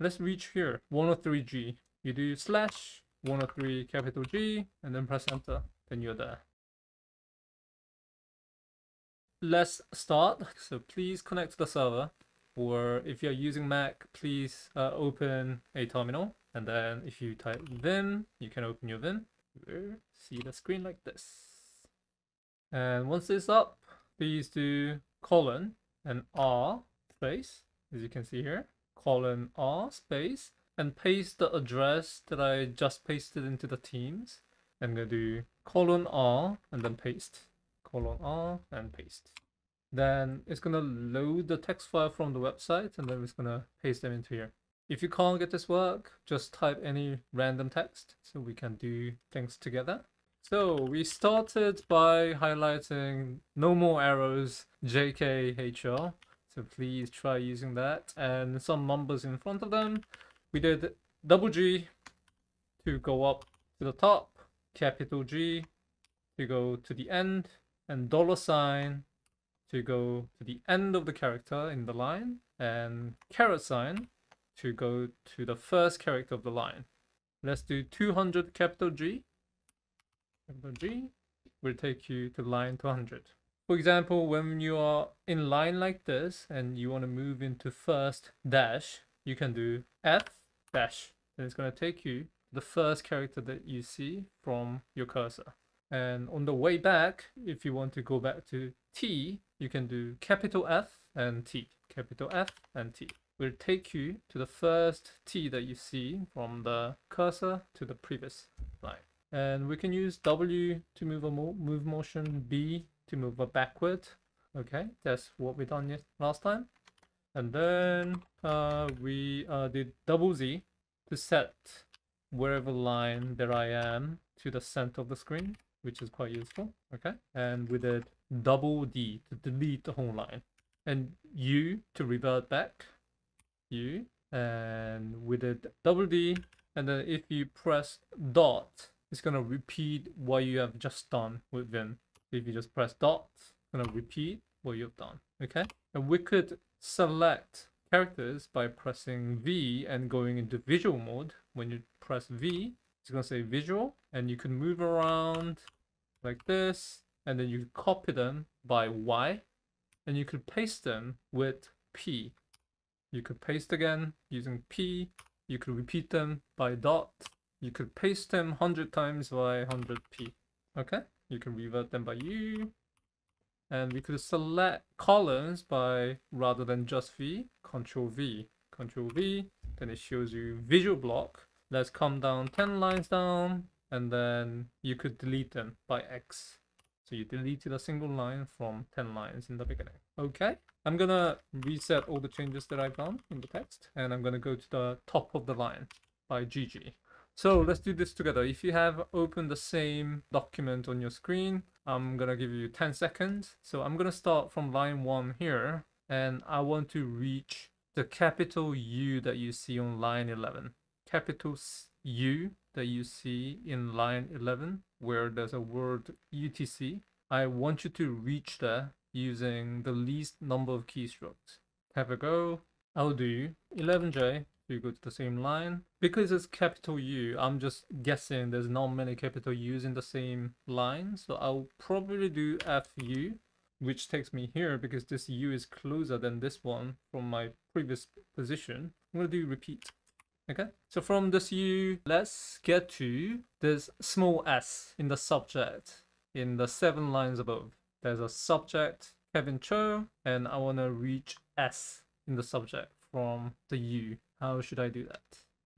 let's reach here 103G. You do slash 103 capital G and then press enter. Then you're there. Let's start. So please connect to the server. Or if you're using Mac, please uh, open a terminal. And then if you type Vim, you can open your Vim. You see the screen like this. And once it's up, please do colon and R space, as you can see here, colon R space, and paste the address that I just pasted into the Teams. I'm gonna do colon R and then paste, colon R and paste. Then it's gonna load the text file from the website and then it's gonna paste them into here. If you can't get this work, just type any random text so we can do things together. So we started by highlighting no more arrows JKHL. So please try using that and some numbers in front of them. We did double G to go up to the top, capital G to go to the end, and dollar sign to go to the end of the character in the line, and caret sign to go to the first character of the line. Let's do 200 capital G. Capital G will take you to line 200. For example, when you are in line like this and you want to move into first dash, you can do F dash. And it's going to take you the first character that you see from your cursor. And on the way back, if you want to go back to T, you can do capital F and T. Capital F and T will take you to the first T that you see from the cursor to the previous line. And we can use W to move a mo move motion, B to move a backward. Okay, that's what we done last time. And then uh, we uh, did double Z to set wherever line that I am to the center of the screen, which is quite useful. Okay, and we did double D to delete the whole line, and U to revert back U and with a double D and then if you press dot it's gonna repeat what you have just done with Vim. If you just press dot, gonna repeat what you've done. Okay? And we could select characters by pressing V and going into visual mode. When you press V, it's gonna say visual and you can move around like this and then you copy them by Y and you could paste them with P you could paste again using P. You could repeat them by dot. You could paste them 100 times by 100p. Okay? You can revert them by U. And we could select columns by, rather than just V, Control V. Control V, then it shows you visual block. Let's come down 10 lines down, and then you could delete them by X. So you deleted a single line from 10 lines in the beginning. Okay, I'm gonna reset all the changes that I've done in the text and I'm gonna go to the top of the line by GG. So let's do this together. If you have opened the same document on your screen, I'm gonna give you 10 seconds. So I'm gonna start from line one here and I want to reach the capital U that you see on line 11. Capital U that you see in line 11 where there's a word UTC. I want you to reach there using the least number of keystrokes. Have a go. I'll do 11J to go to the same line. Because it's capital U, I'm just guessing there's not many capital U's in the same line. So I'll probably do FU, which takes me here because this U is closer than this one from my previous position. I'm going to do repeat. Okay, so from this U, let's get to this small s in the subject in the seven lines above. There's a subject, Kevin Cho, and I want to reach S in the subject from the U. How should I do that?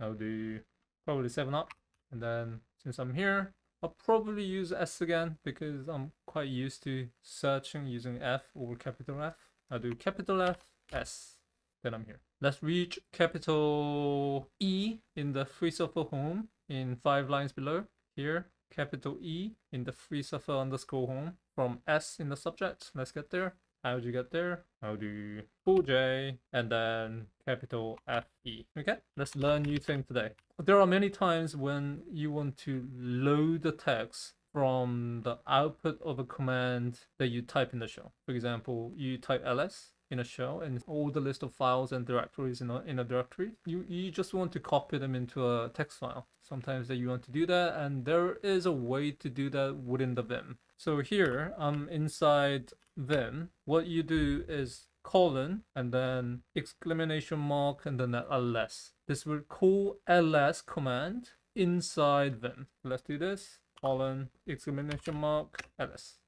I'll do probably 7 up. And then since I'm here, I'll probably use S again because I'm quite used to searching using F or capital F. I'll do capital F, S. Then I'm here. Let's reach capital E in the free software home in five lines below. Here, capital E in the free software underscore home from S in the subject. Let's get there. How do you get there? I'll do full J and then capital F E. Okay, let's learn new thing today. There are many times when you want to load the text from the output of a command that you type in the shell. For example, you type ls in a shell and all the list of files and directories in a, in a directory. You, you just want to copy them into a text file. Sometimes that you want to do that and there is a way to do that within the Vim. So here I'm inside Vim. What you do is colon and then exclamation mark and then ls. This will call ls command inside Vim. Let's do this. Colon exclamation mark ls.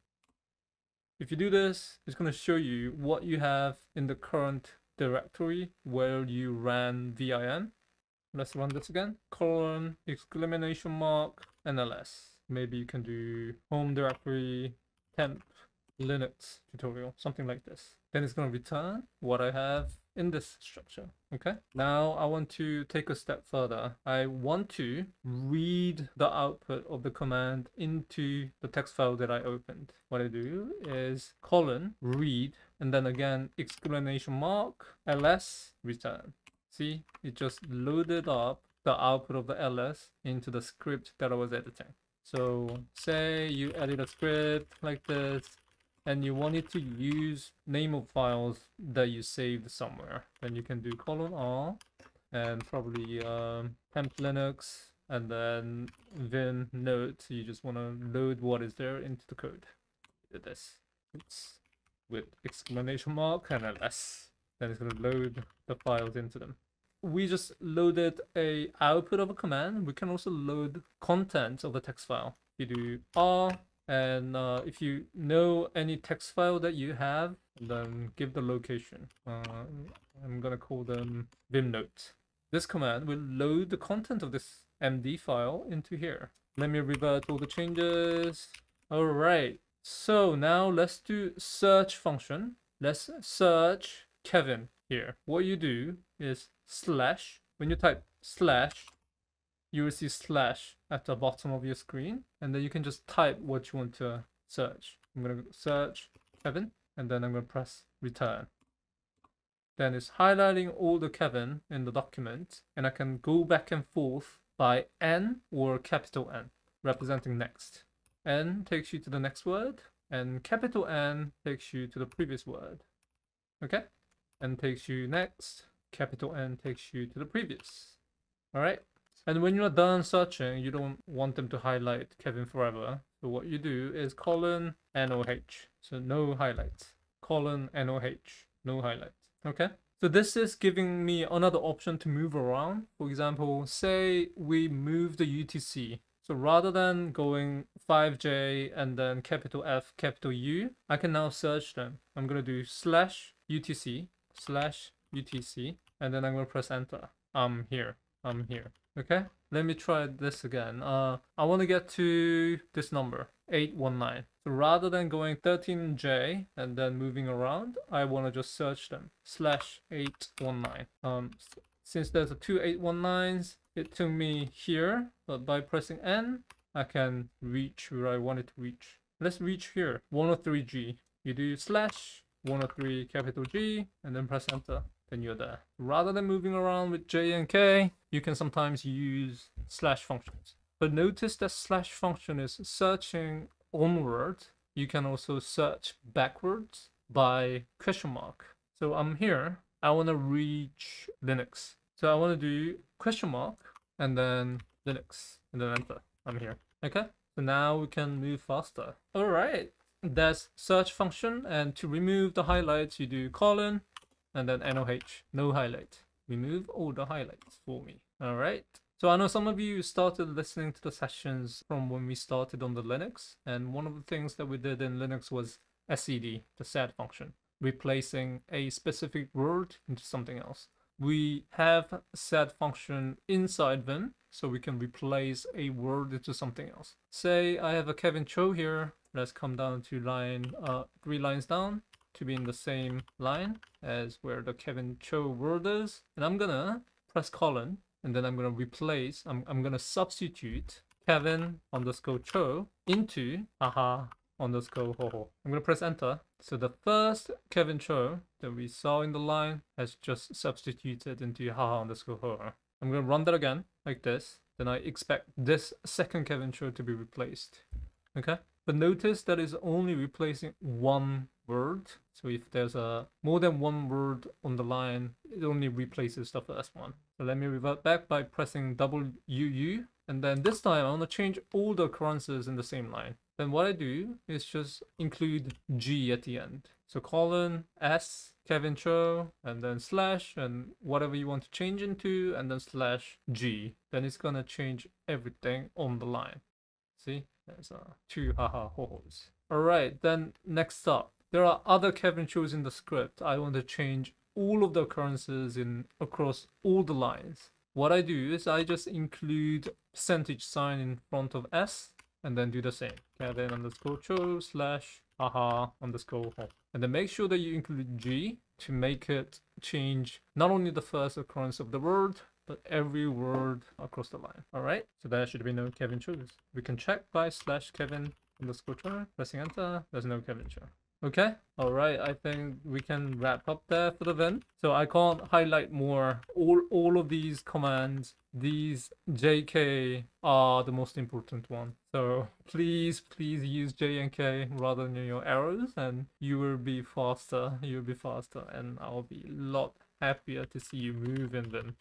If you do this, it's going to show you what you have in the current directory where you ran vim. Let's run this again. Colon, exclamation mark, NLS. Maybe you can do home directory, temp, Linux tutorial, something like this. Then it's going to return what I have in this structure. Okay. Now I want to take a step further. I want to read the output of the command into the text file that I opened. What I do is colon read and then again exclamation mark ls return. See, it just loaded up the output of the ls into the script that I was editing. So say you edit a script like this and you wanted to use name of files that you saved somewhere, then you can do colon R and probably um, temp Linux and then vim note. You just want to load what is there into the code. This. Oops. With exclamation mark and ls. Then it's going to load the files into them. We just loaded a output of a command. We can also load content of the text file. You do R and uh, if you know any text file that you have, then give the location. Uh, I'm gonna call them vim notes. This command will load the content of this MD file into here. Let me revert all the changes. All right. So now let's do search function. Let's search Kevin here. What you do is slash. When you type slash, you will see slash at the bottom of your screen and then you can just type what you want to search. I'm going to search Kevin and then I'm going to press return. Then it's highlighting all the Kevin in the document and I can go back and forth by N or capital N representing next. N takes you to the next word and capital N takes you to the previous word. Okay? N takes you next, capital N takes you to the previous. All right? And when you're done searching, you don't want them to highlight Kevin forever. So what you do is colon NOH. So no highlights. Colon NOH. No highlights. Okay? So this is giving me another option to move around. For example, say we move the UTC. So rather than going 5J and then capital F, capital U, I can now search them. I'm going to do slash UTC, slash UTC, and then I'm going to press enter. I'm here. I'm here. Okay, let me try this again. Uh, I want to get to this number, 819. So rather than going 13J and then moving around, I want to just search them, slash 819. Um, since there's a two 819s, it took me here, but by pressing N, I can reach where I wanted to reach. Let's reach here, 103G. You do slash 103 capital G and then press enter then you're there. Rather than moving around with J and K, you can sometimes use slash functions. But notice that slash function is searching onward. You can also search backwards by question mark. So I'm here. I want to reach Linux. So I want to do question mark and then Linux and then enter. I'm here. Okay. So now we can move faster. All right. That's search function. And to remove the highlights, you do colon and then NOH, no highlight. Remove all the highlights for me. All right. So I know some of you started listening to the sessions from when we started on the Linux, and one of the things that we did in Linux was SED, the sed function, replacing a specific word into something else. We have sed function inside Vim, so we can replace a word into something else. Say I have a Kevin Cho here. Let's come down to line uh, three lines down to be in the same line as where the Kevin Cho word is. And I'm gonna press colon and then I'm gonna replace, I'm, I'm gonna substitute Kevin underscore Cho into aha underscore ho I'm gonna press enter. So the first Kevin Cho that we saw in the line has just substituted into haha underscore ho. I'm gonna run that again like this. Then I expect this second Kevin Cho to be replaced. Okay? But notice that is only replacing one word. So if there's a more than one word on the line, it only replaces the first one. So let me revert back by pressing UU. And then this time I want to change all the occurrences in the same line. Then what I do is just include G at the end. So colon S Kevin Cho and then slash and whatever you want to change into and then slash G. Then it's gonna change everything on the line. See? There's uh, two haha holes. Alright, then next up. There are other Kevin Cho's in the script. I want to change all of the occurrences in across all the lines. What I do is I just include percentage sign in front of S and then do the same. Kevin underscore Cho slash haha underscore home. And then make sure that you include G to make it change not only the first occurrence of the word, but every word across the line. All right, so there should be no Kevin Cho's. We can check by slash Kevin underscore Cho, pressing enter, there's no Kevin Cho. Okay, all right, I think we can wrap up there for the Vim. So I can't highlight more. All, all of these commands, these JK are the most important one. So please, please use J and K rather than your arrows and you will be faster, you will be faster and I'll be a lot happier to see you move in them.